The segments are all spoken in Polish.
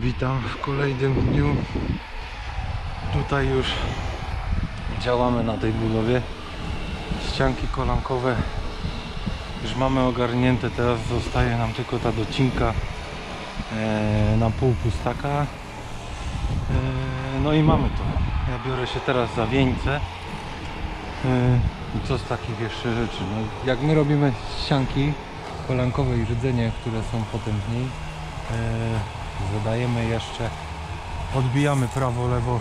Witam w kolejnym dniu. Tutaj już działamy na tej budowie. Ścianki kolankowe już mamy ogarnięte. Teraz zostaje nam tylko ta docinka e, na pół pustaka. E, no i mamy to. Ja biorę się teraz za wieńce. E, co z takich jeszcze rzeczy? No, jak my robimy ścianki kolankowe i rdzenie, które są potem w niej, zadajemy jeszcze, odbijamy prawo, lewo,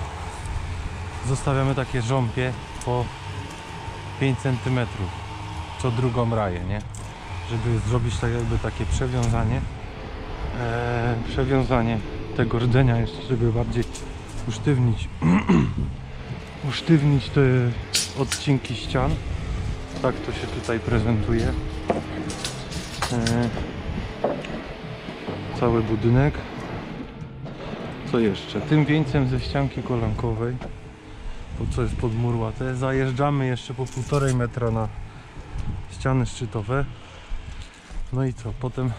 zostawiamy takie żąpie po 5 cm co drugą raję, nie? Żeby zrobić tak jakby takie przewiązanie, e, przewiązanie tego rdzenia jeszcze, żeby bardziej usztywnić, usztywnić te odcinki ścian. Tak to się tutaj prezentuje. E, cały budynek. Co jeszcze? Tym wieńcem ze ścianki kolankowej, bo co jest podmurłate, zajeżdżamy jeszcze po półtorej metra na ściany szczytowe. No i co? Potem,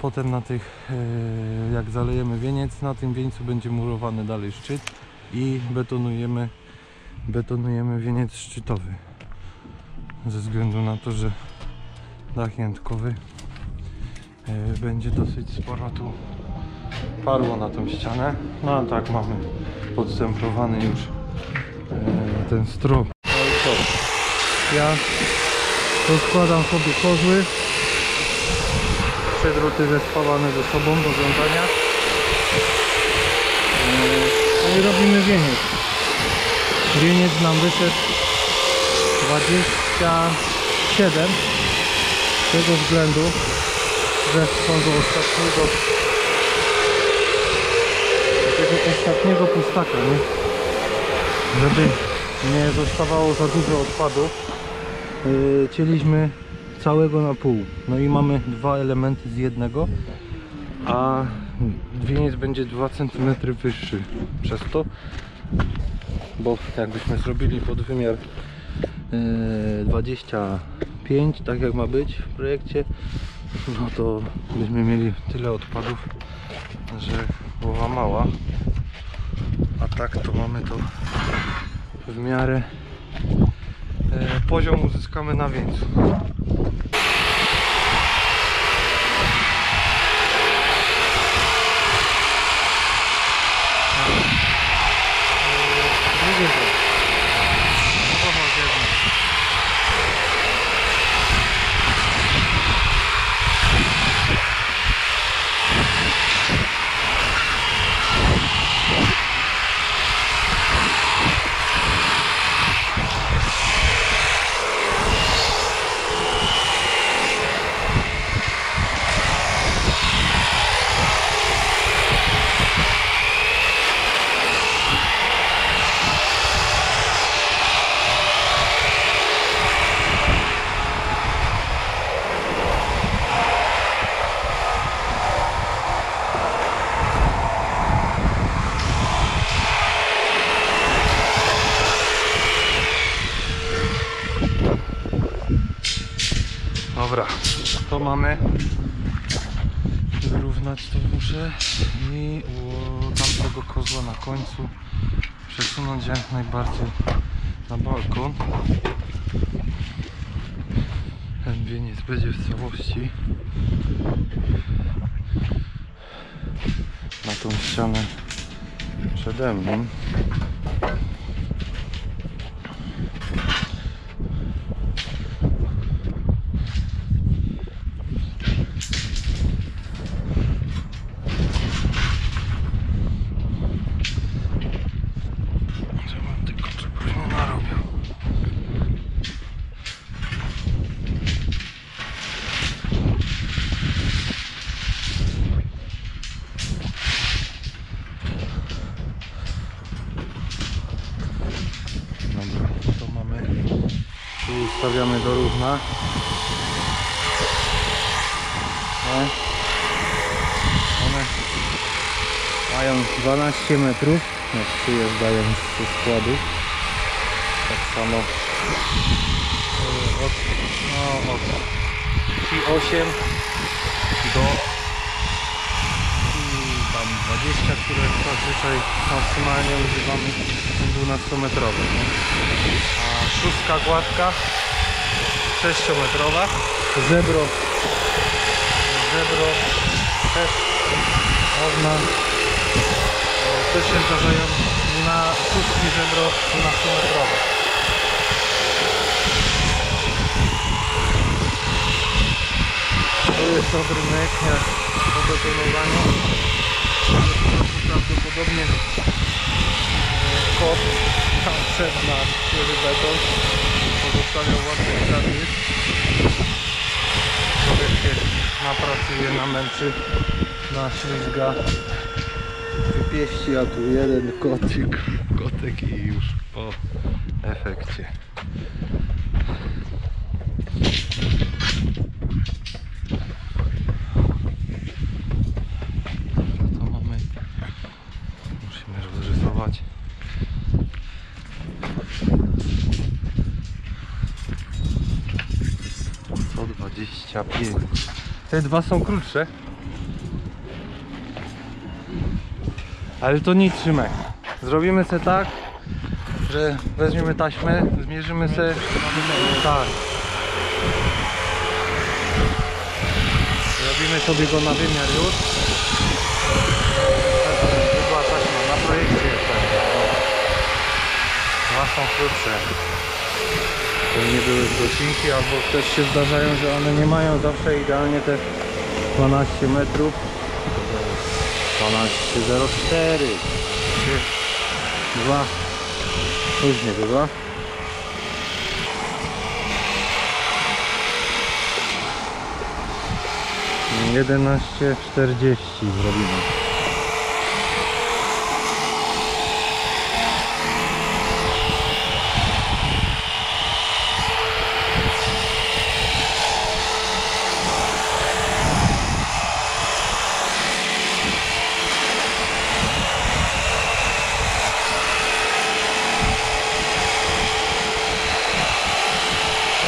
potem na tych, e, jak zalejemy wieniec, na tym wieńcu będzie murowany dalej szczyt i betonujemy, betonujemy wieniec szczytowy. Ze względu na to, że dach jętkowy e, będzie dosyć sporo tu parło na tą ścianę. No a tak mamy podsemplowany już e, ten strop. No? Ja rozkładam sobie kozły. Trzy druty zespawane ze sobą do wiązania. E, No i robimy wieniec. Wieniec nam wyszedł 27 z tego względu, że są do ostatniego tego nie? Żeby nie zostawało za dużo odpadów yy, cieliśmy całego na pół no i mamy dwa elementy z jednego a wieniec będzie 2 cm wyższy przez to bo jakbyśmy zrobili podwymiar yy, 25 tak jak ma być w projekcie no to byśmy mieli tyle odpadów że głowa mała a tak to mamy to w miarę e, poziom uzyskamy na wieńcu E, drugie to. Nowa ziemia. Dobra, to mamy. Muszę i tamtego kozła na końcu przesunąć jak najbardziej na balkon. Ten wieniec będzie w całości na tą ścianę przede mną. Żebym tylko czegoś nie narobił. Dobra, to mamy. Tu ustawiamy do równa. No. One mają 12 metrów, jak przyjeżdżają ze składu. Tak samo od, no, od i 8 do i tam 20, które zazwyczaj maksymalnie używamy są 12-metrowe. nie? A szóstka gładka 6-metrowa. Zebro Zebro też można też się zdarzają na szóstki żebro 12-metrowe. To jest dobry jak po betonowaniu. Prawdopodobnie e, kot tam wszedł na świeży beton. Pozostawiał ładne ślady. Człowiek się napracuje, namęczy, naślizga, wypieści, a tu jeden kotik, kotek i już po efekcie. Te dwa są krótsze. Ale to nic Szymek. Zrobimy se tak, że weźmiemy taśmę, zmierzymy se. Tak. Zrobimy sobie go na wymiar już. To była taśma na projekcie jeszcze. Dwa są krótsze. To nie były zgocinki, albo też się zdarzają, że one nie mają zawsze idealnie te 12 metrów. 12.04 2 Później była Jedenaście czterdzieści zrobimy.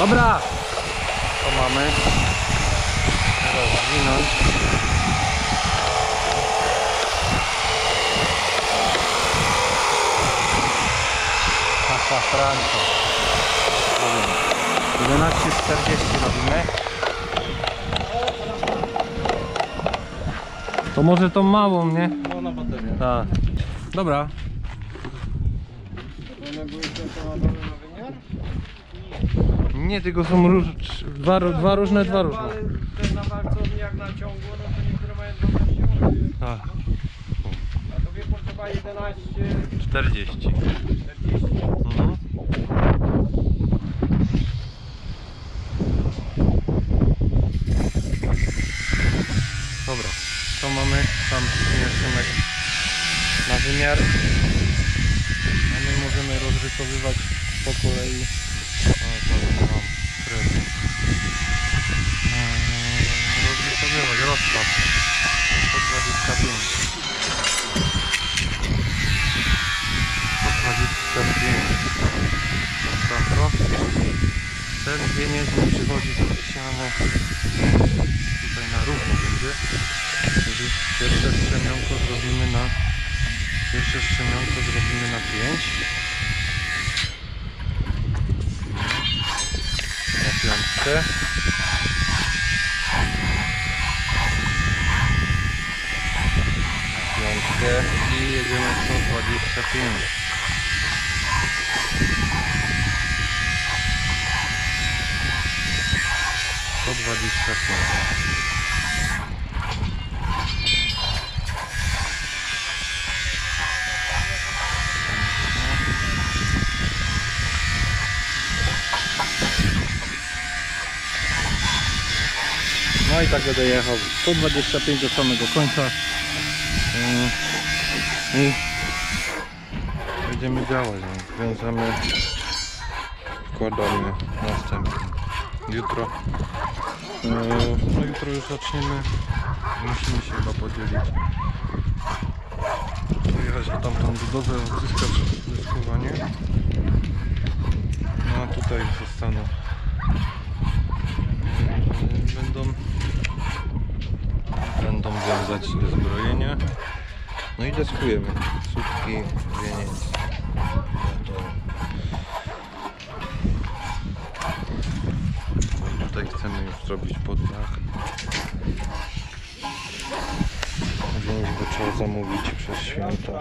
Dobra! To mamy. Rozwinąć. Pasa Franco. 11.40 robimy. To może tą małą, nie? No na baterię. Tak. Dobra. One były przeprowadzone na wymiar? Nie, tylko są róż... dwa, ró- dwa różne, dwa różne. Ale te na warcowni jak na ciągło, no to niektóre mają 12 Tak. A tobie potrzeba 11, 40. 40. Mhm. Dobra, to mamy tam zmierzchonek na wymiar. A my możemy rozrysowywać po kolei. O, znowu nie mam kresu. Eee, Rozrysowywać rozstaw 125. 125 Dobro. Ten wieniec nie przychodzi do ściany tutaj na równo będzie Czyli pierwsze strzemionko zrobimy na pierwsze strzemionko zrobimy na 5 na piątkę piątkę i jedziemy 125 125 No i tak będę jechał 125 do samego końca Yy, i będziemy działać. Wiążemy, wkładamy następnie. Jutro, yy, no jutro już zaczniemy. Musimy się chyba podzielić. Pojechać na tamtą budowę, odzyskać deskowanie. No a tutaj zostaną. Yy, Będą będą wiązać zbrojenie No i deskujemy. Słupki, wieniec. No tutaj chcemy już zrobić poddach. Więc go trzeba zamówić przez święta.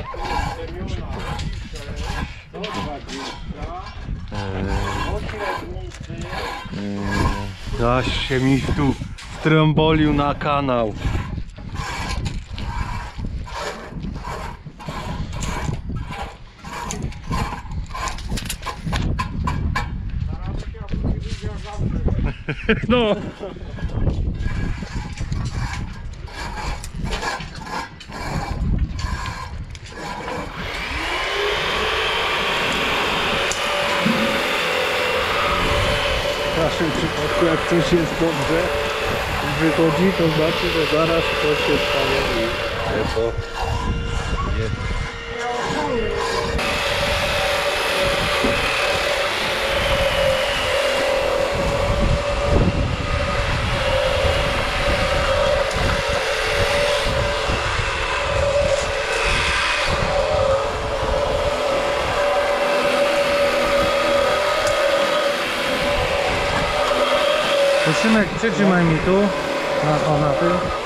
Zaś się mi tu strąbolił na kanał. No. W naszym przypadku jak coś jest dobrze i wychodzi, to znaczy, że zaraz coś się stanie i Nie to. Nie. Szymek, przytrzymaj mi tu, na, o, na tym.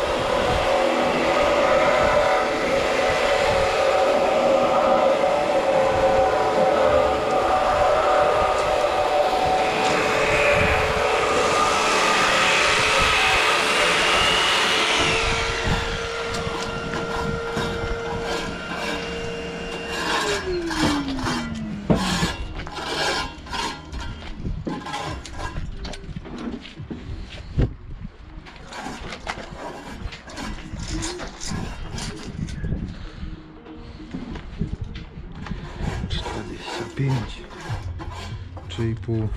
3,5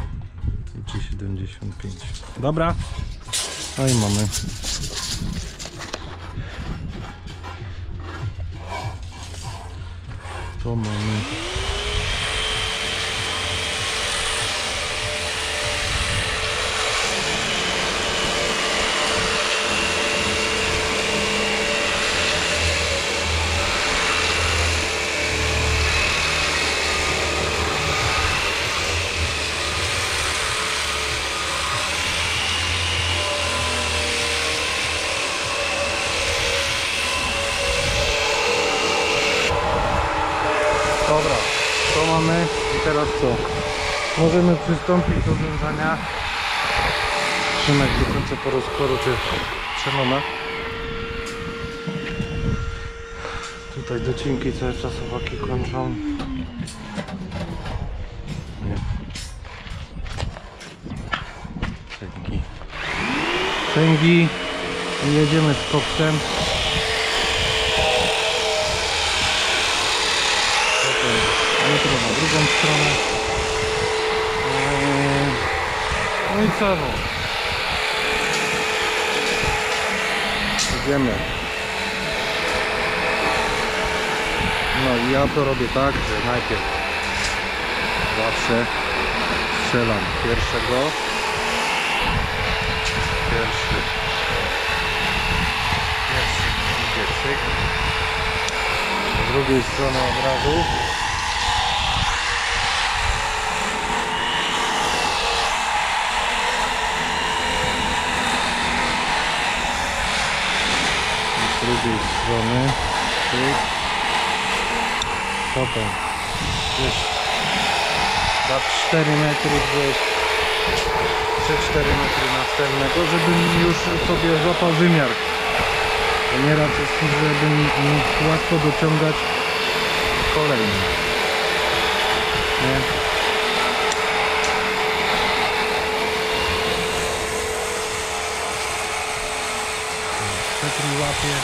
i 3,75 dobra. No i mamy. To mamy. Możemy przystąpić do wiązania. Szymek do końca po rozkoru czy przelona. Tutaj docinki cały czas chłopaki kończą. Nie. Cegli. Tęgi i jedziemy z koksem. Potem jutro na drugą stronę. Eee, No? Idziemy. No i ja to robię tak, że najpierw zawsze strzelam pierwszego pierwszy pierwszy idzie cyk z drugiej strony od razu drugiej strony cyk potem gdzieś za 4 metry gdzieś 3-4 metry następnego, żebym już sobie złapał wymiar. Nieraz jest, żeby mi łatwo dociągać kolejny. Nie? Petry łapie.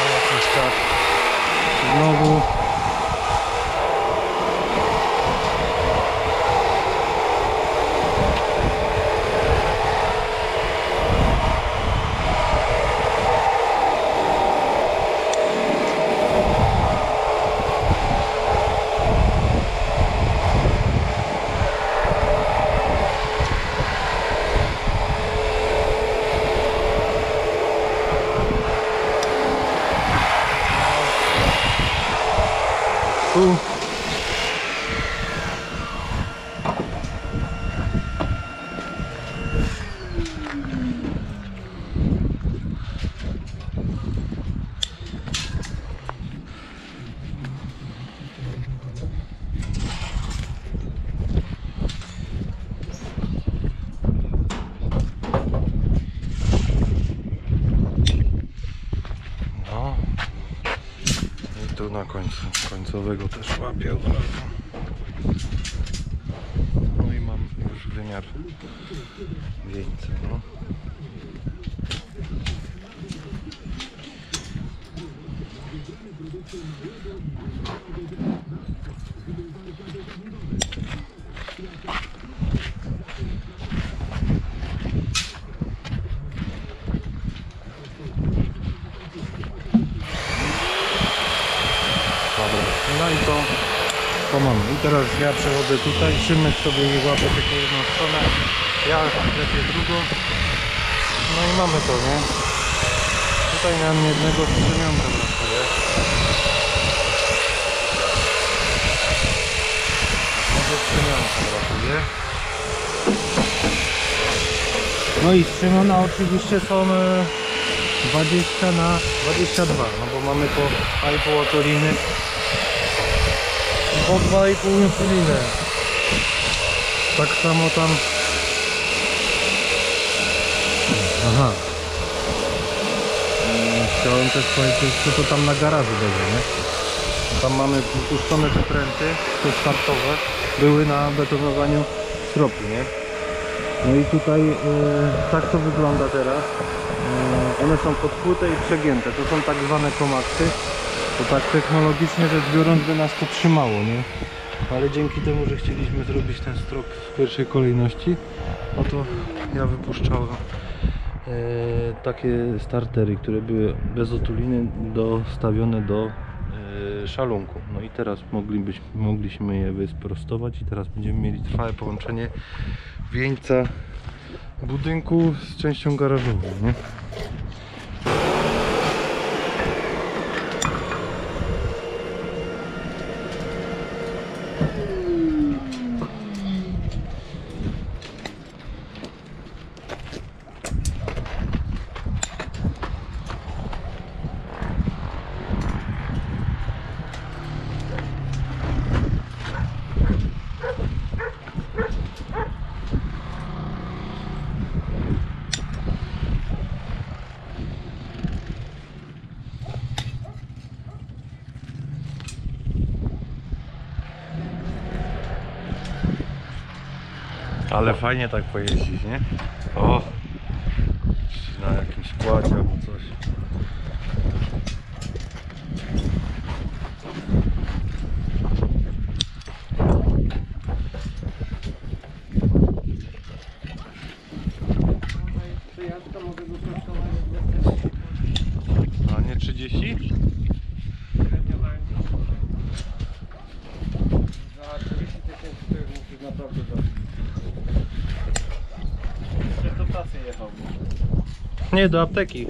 A jakiś czas znowu na końcu. Końcowego też łapię od razu. No i mam już wymiar wieńca. No. Dobra. No i to, to mamy. I teraz ja przechodzę tutaj, Szymek sobie łapie tylko jedną stronę, ja lepiej drugą. No i mamy to, nie? Tutaj nam jednego strzemionka brakuje. Może strzemionka brakuje. No i strzemiona oczywiście są e, 20 na 22, no bo mamy po 2,5 po 2,5 otoliny. Tak samo tam Aha Mm, Chciałem też powiedzieć co to tam na garażu będzie, nie? Tam mamy puszczone te pręty, te startowe były na betonowaniu stropu, nie? No i tutaj e, tak to wygląda teraz. E, one są podkłute i przegięte. To są tak zwane komaksy. To tak technologicznie rzecz biorąc by nas to trzymało, nie? Ale dzięki temu, że chcieliśmy zrobić ten strop w pierwszej kolejności, no to ja wypuszczałem e, takie startery, które były bez otuliny dostawione do e, szalunku. No i teraz moglibyśmy, mogliśmy je wysprostować i teraz będziemy mieli trwałe połączenie wieńca budynku z częścią garażową, nie? Ale fajnie tak pojeździć, nie? O! Na jakimś kładzie Nie, do apteki.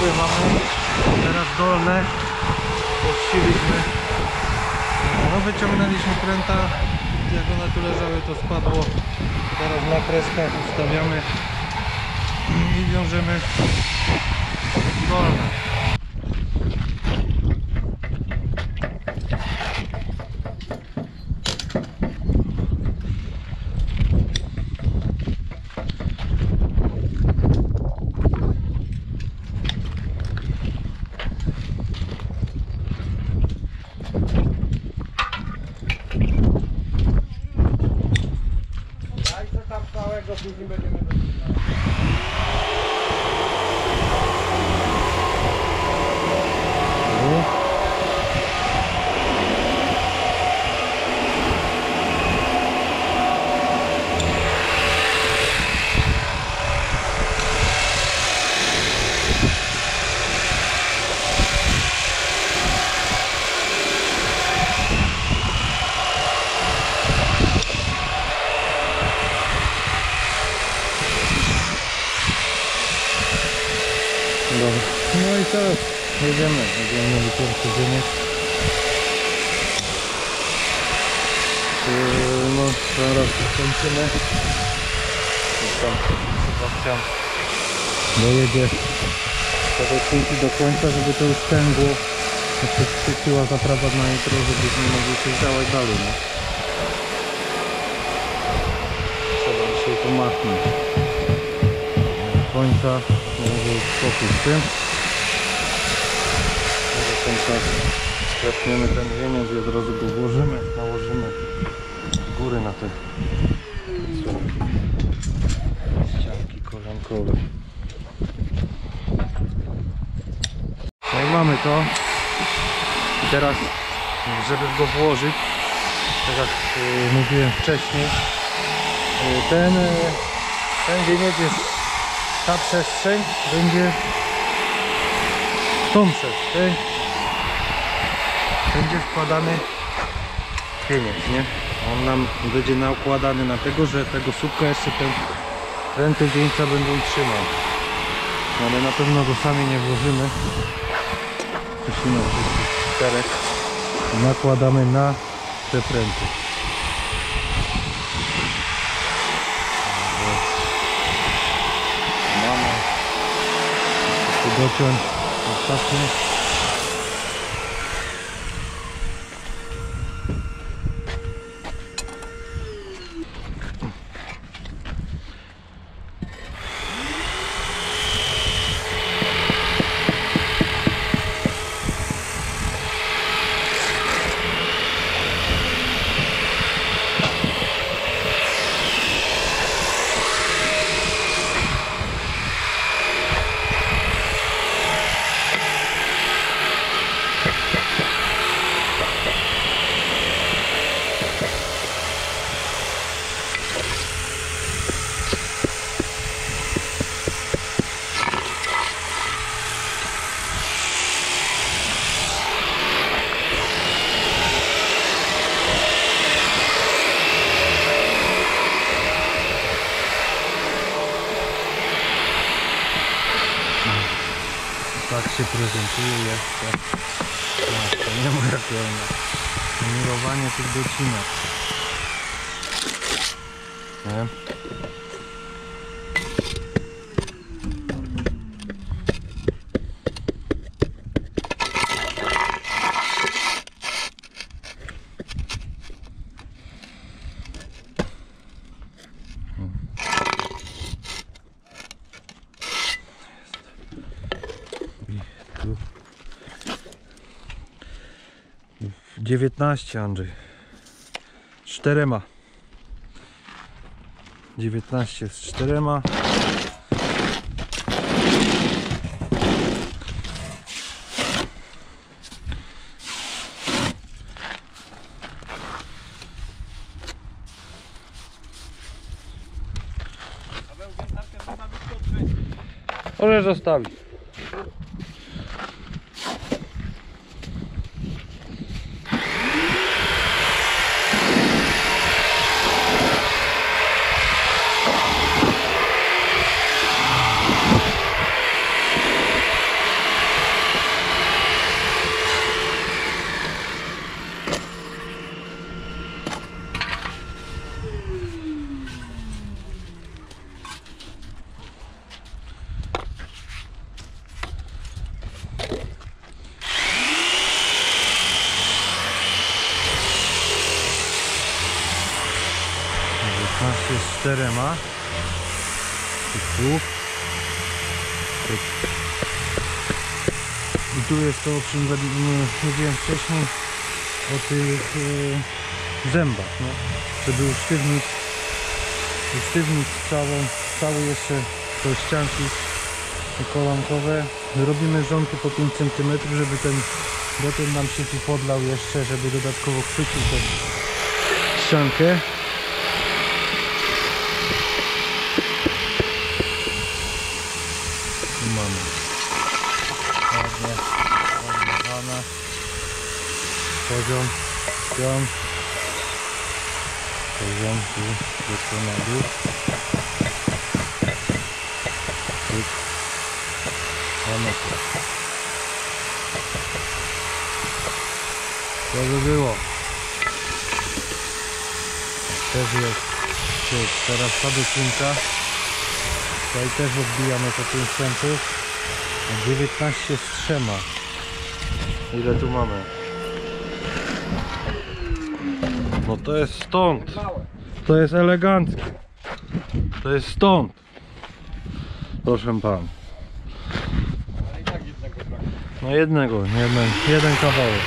Mamy. Teraz dolne. Puściliśmy. No wyciągnęliśmy kręta. Jak one tu leżały to spadło. Teraz na kreskach ustawiamy i wiążemy dolne. Dobra. No teraz jedziemy. Jedziemy na wyciągnięcie ziemię. Yy, No zaraz skończymy. Tam Sebastian dojedzie te odcinki do końca, żeby to już stęgło. Jeszcze świeciła zaprawa na jutro, żebyśmy mogli coś działać dalej. No. Trzeba dzisiaj to machnąć do końca, może już spokój z tym. Końca sklepniemy ten ziemię i od razu go włożymy, nałożymy góry na te ścianki kolankowe. No i mamy to. I teraz, żeby go włożyć, tak jak y, mówiłem wcześniej, y, ten, y, ten wieniec jest ta przestrzeń będzie tą przestrzeń będzie wkładany pieniądz, nie? On nam będzie nakładany na tego, że tego słupka jeszcze ten pręty wieńca będą trzymał. No ale na pewno go sami nie włożymy. Musimy wszystkich czterech nakładamy na te pręty. Mamy tu dociąć ostatni. Tak się prezentuje jeszcze. To nie moja pełna. Mirowanie tych docinek. Nie? Tu. 19 Andrzej. Czterema. 19 z czterema. Możesz zostawić. 19 z czterema. I tu. Tyk. I tu jest to, o czym mówiłem wcześniej, o tych e, zębach, no. Żeby usztywnić, usztywnić całą, cały jeszcze te ścianki kolankowe. Robimy rządy po 5 cm, żeby ten beton nam się tu podlał jeszcze, żeby dodatkowo chwycił tę ściankę. Mamy ładnie poziom, pion, poziom tu, do na dół. Tyk. To. By było. Też jest tyk. Teraz ta docinka. Tutaj też odbijamy po 5 centów. 19 z trzema. Ile tu mamy? No to jest stąd. To jest eleganckie. To jest stąd. Proszę pan. No jednego, nie jeden, jeden kawałek.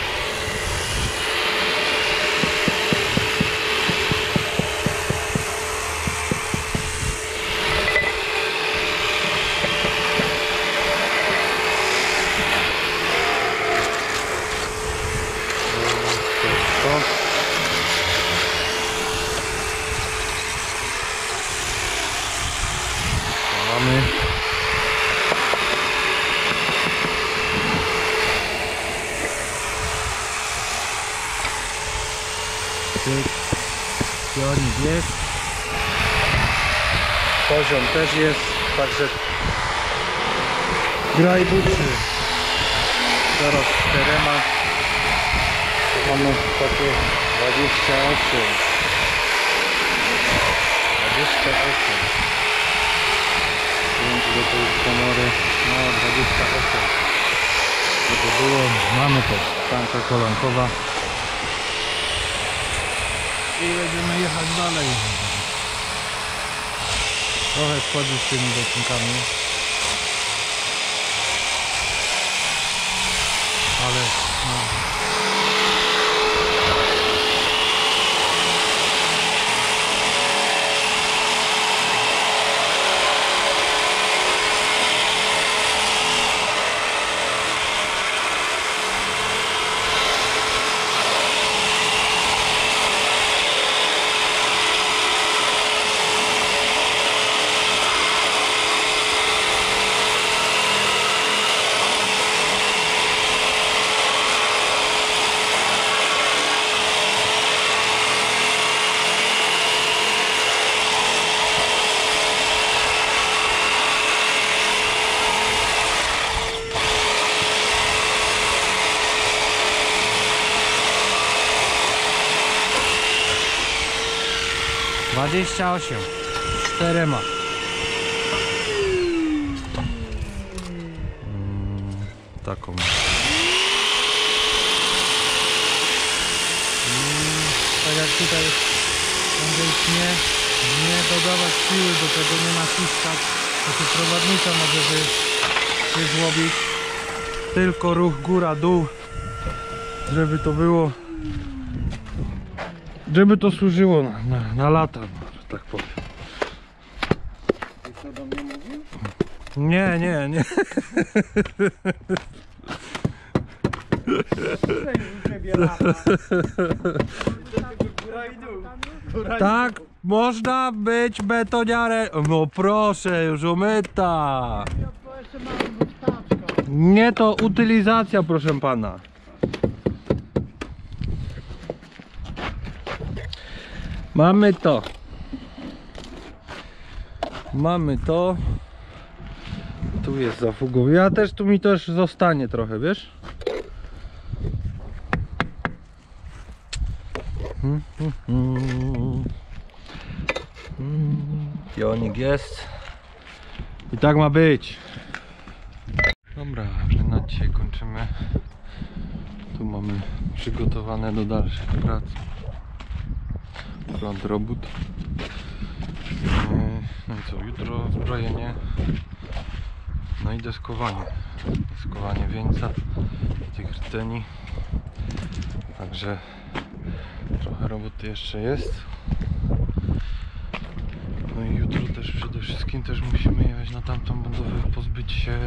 Stąd. Mamy. Tyk. Pionik jest. Poziom też jest. Także graj buczy. Zaraz czterema. Mamy takie 28. 28. 5 do tej komory. No 28. Co to było? Mamy to. Tanka kolankowa. I będziemy jechać dalej. Trochę wchodzi z tymi docinkami. Ale no. Dwadzieścia osiem. Czterema. Mm, taką. Tak jak tutaj Andrzej nie, nie dodawać siły do tego, nie naciskać, to się prowadnica może wy, wyzłobić. Tylko ruch góra-dół, żeby to było, żeby to służyło na, na, na lata, tak powiem. Co do mnie mówił? Nie, nie, nie. Tak, można być betoniarem. No proszę, już umyta. Nie to utylizacja, proszę pana. Mamy to. Mamy to. Tu jest zafugowy. Ja też tu mi też zostanie trochę, wiesz? Hmm, hmm, hmm. Hmm, Pionik jest. I tak ma być. Dobra, na dzisiaj kończymy. Tu mamy przygotowane do dalszych prac. Front robót. No i co, jutro zbrojenie, no i deskowanie. Deskowanie wieńca, tych rteni. Także trochę roboty jeszcze jest. No i jutro też przede wszystkim też musimy jechać na tamtą budowę, pozbyć się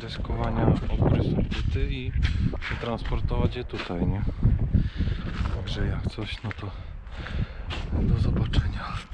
deskowania ogóry soldyty i przetransportować je tutaj, nie? Także jak coś, no to do zobaczenia.